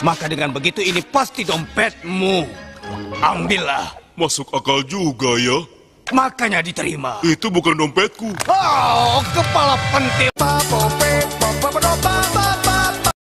Maka dengan begitu ini pasti dompetmu. Ambillah. Masuk akal juga ya. Makanya diterima. Itu bukan dompetku. Oh, kepala pentil.